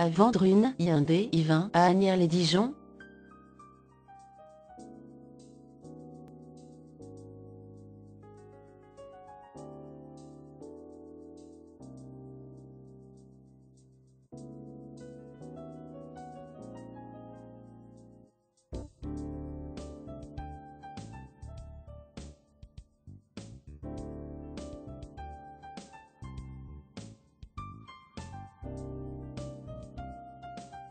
À vendre une Hyundai i20 à Agnières-les-Dijon